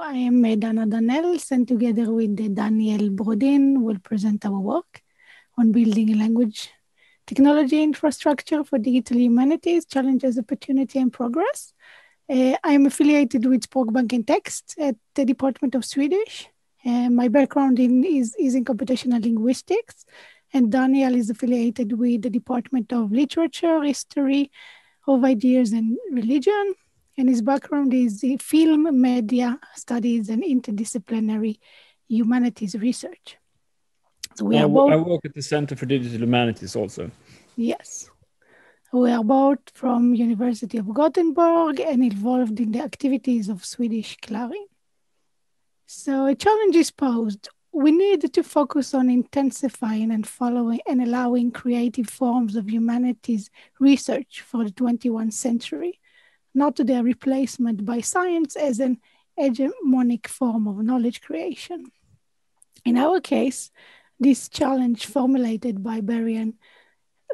I am Dana Dannélls, and together with Daniel Brodén, we'll present our work on building a language technology infrastructure for digital humanities, challenges, opportunity, and progress. Uh, I am affiliated with Språkbanken and Text at the Department of Swedish. Uh, my background in, is, is in computational linguistics, and Daniel is affiliated with the Department of Literature, History of Ideas, and Religion and his background is film, media studies, and interdisciplinary humanities research. So we are both, I work at the Center for Digital Humanities also. Yes. We are both from University of Gothenburg and involved in the activities of Swedish Clarin. So a challenge is posed. We need to focus on intensifying and following and allowing creative forms of humanities research for the 21st century not to their replacement by science as an hegemonic form of knowledge creation. In our case, this challenge formulated by Berian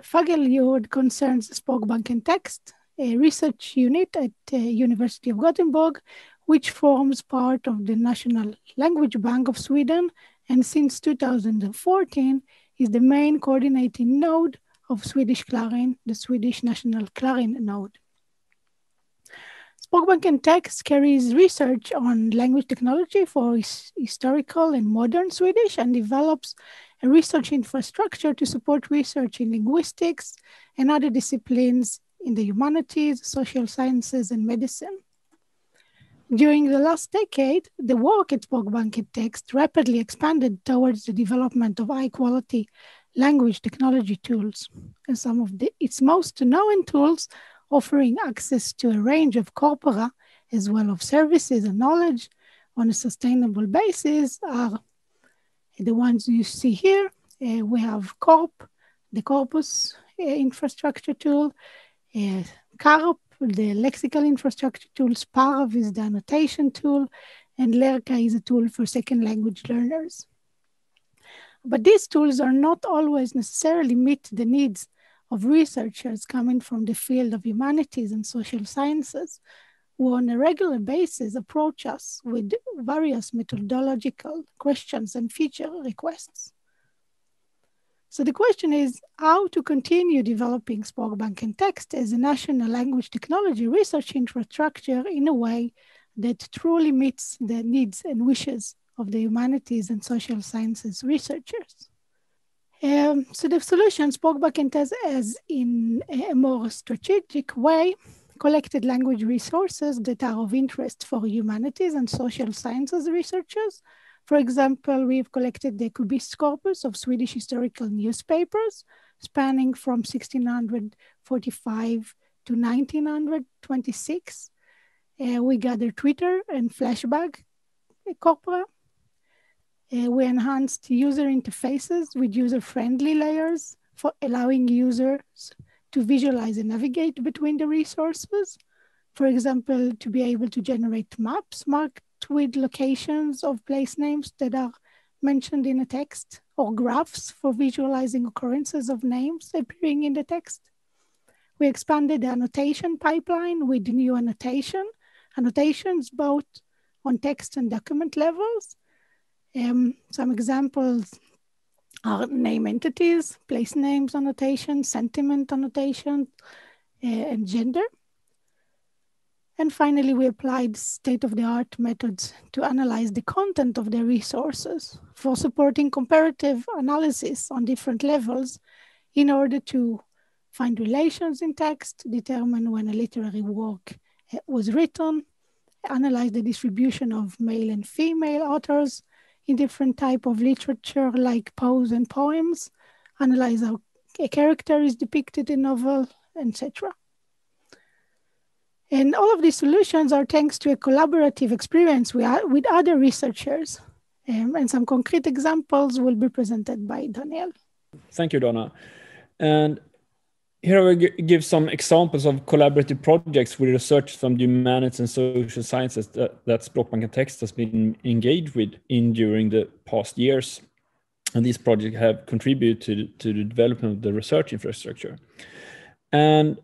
Fageljord concerns Språkbanken and Text, a research unit at the University of Gothenburg, which forms part of the National Language Bank of Sweden and since 2014 is the main coordinating node of Swedish Clarin, the Swedish National Clarin node. Språkbanken Text carries research on language technology for his historical and modern Swedish and develops a research infrastructure to support research in linguistics and other disciplines in the humanities, social sciences, and medicine. During the last decade, the work at Språkbanken Text rapidly expanded towards the development of high quality language technology tools. And some of the, its most known tools offering access to a range of corpora as well of services and knowledge on a sustainable basis are the ones you see here. Uh, we have Korp, the corpus uh, infrastructure tool, uh, Karp, the lexical infrastructure tool, SPARV is the annotation tool, and Lärka is a tool for second language learners. But these tools are not always necessarily meet the needs of researchers coming from the field of humanities and social sciences who on a regular basis approach us with various methodological questions and feature requests. So the question is how to continue developing Språkbanken Text as a national language technology research infrastructure in a way that truly meets the needs and wishes of the humanities and social sciences researchers. Um, so the solution Språkbanken has as in a more strategic way collected language resources that are of interest for humanities and social sciences researchers. For example, we've collected the Kubhist corpus of Swedish historical newspapers spanning from 1645 to 1926. Uh, we gathered Twitter and flashback corpora uh, we enhanced user interfaces with user-friendly layers for allowing users to visualize and navigate between the resources. For example, to be able to generate maps marked with locations of place names that are mentioned in a text or graphs for visualizing occurrences of names appearing in the text. We expanded the annotation pipeline with new annotation, annotations both on text and document levels, um, some examples are name entities, place names annotation, sentiment annotation, uh, and gender. And finally, we applied state-of-the-art methods to analyze the content of the resources for supporting comparative analysis on different levels in order to find relations in text, determine when a literary work uh, was written, analyze the distribution of male and female authors, in different type of literature like prose and poems, analyze how a character is depicted in novel, etc. And all of these solutions are thanks to a collaborative experience with, with other researchers. Um, and some concrete examples will be presented by Daniel. Thank you, Dana. And here I will give some examples of collaborative projects with research from the humanities and social sciences that, that Språkbanken Text has been engaged with in during the past years. And these projects have contributed to, to the development of the research infrastructure. And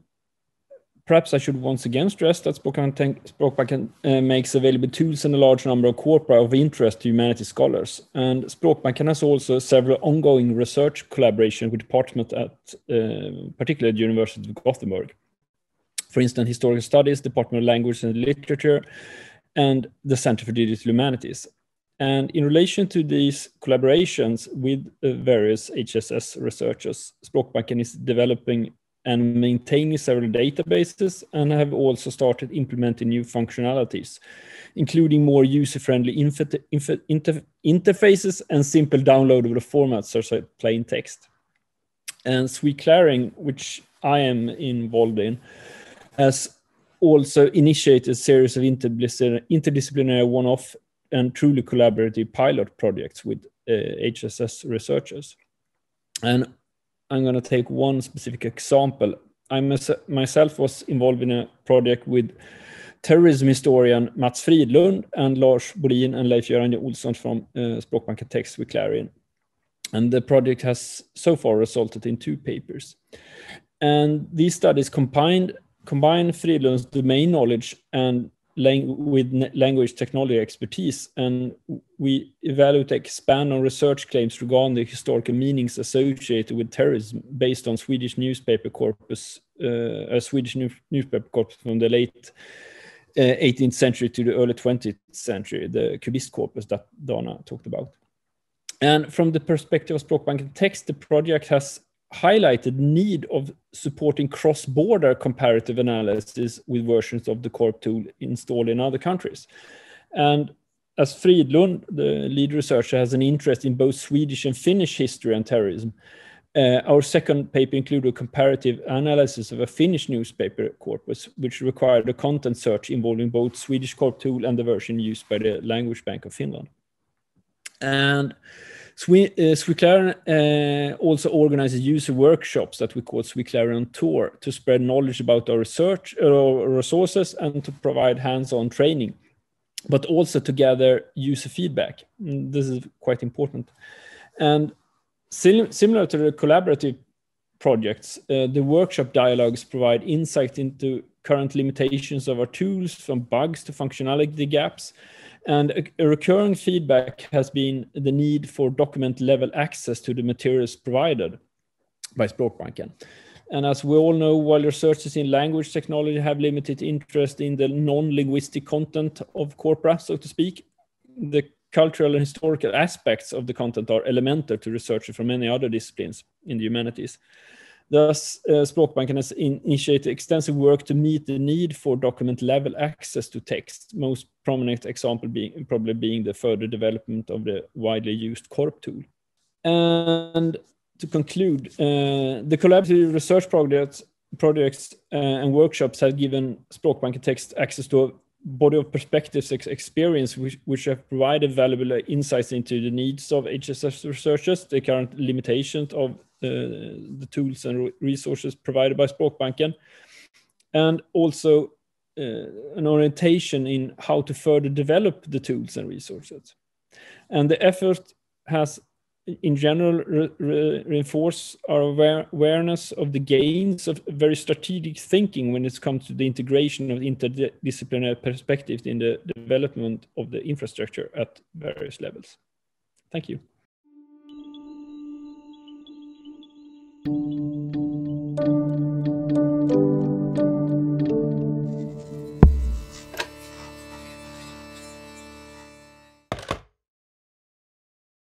perhaps I should once again stress that Språkbanken uh, makes available tools and a large number of corpora of interest to humanities scholars. And Språkbanken has also several ongoing research collaboration with departments at uh, particularly the University of Gothenburg. For instance, Historical Studies, Department of Language and Literature, and the Center for Digital Humanities. And in relation to these collaborations with uh, various HSS researchers, Språkbanken is developing and maintaining several databases and have also started implementing new functionalities, including more user-friendly interfaces and simple downloadable formats such as plain text. And SweClarin, which I am involved in, has also initiated a series of interdisciplinary one-off and truly collaborative pilot projects with uh, HSS researchers. And I'm going to take one specific example. I myself was involved in a project with terrorism historian Mats Fridlund and Lars Borin and Leif-Jöran Olsson from uh, Språkbanken Text with Clarin. And the project has so far resulted in two papers. And these studies combined combine Fridlund's domain knowledge and with language technology expertise, and we evaluate expand on research claims regarding the historical meanings associated with terrorism based on Swedish newspaper corpus, uh, a Swedish new newspaper corpus from the late uh, 18th century to the early 20th century, the Kubhist corpus that Dana talked about. And from the perspective of Språkbanken text, the project has highlighted need of supporting cross-border comparative analysis with versions of the Korp tool installed in other countries. And as Fridlund, the lead researcher, has an interest in both Swedish and Finnish history and terrorism, uh, our second paper included a comparative analysis of a Finnish newspaper corpus, which required a content search involving both Swedish Korp tool and the version used by the Language Bank of Finland. And SweClarin uh, uh, also organizes user workshops that we call SweClarin Tour to spread knowledge about our research uh, resources and to provide hands-on training, but also to gather user feedback. Mm, this is quite important. And sim similar to the collaborative projects, uh, the workshop dialogues provide insight into current limitations of our tools, from bugs to functionality gaps, and a, a, recurring feedback has been the need for document level access to the materials provided by Språkbanken. And as we all know, while researchers in language technology have limited interest in the non-linguistic content of corpora, so to speak, the cultural and historical aspects of the content are elemental to researchers from many other disciplines in the humanities. Thus, uh, Språkbanken has initiated extensive work to meet the need for document level access to text, most prominent example being probably being the further development of the widely used Korp tool. And to conclude, uh, the collaborative research projects, projects uh, and workshops have given Språkbanken Text access to a body of perspectives ex experience which, which have provided valuable insights into the needs of HSS researchers, the current limitations of the tools and resources provided by Språkbanken, and also uh, an orientation in how to further develop the tools and resources. And the effort has in general re re reinforce our aware awareness of the gains of very strategic thinking when it comes to the integration of interdisciplinary perspectives in the development of the infrastructure at various levels. Thank you.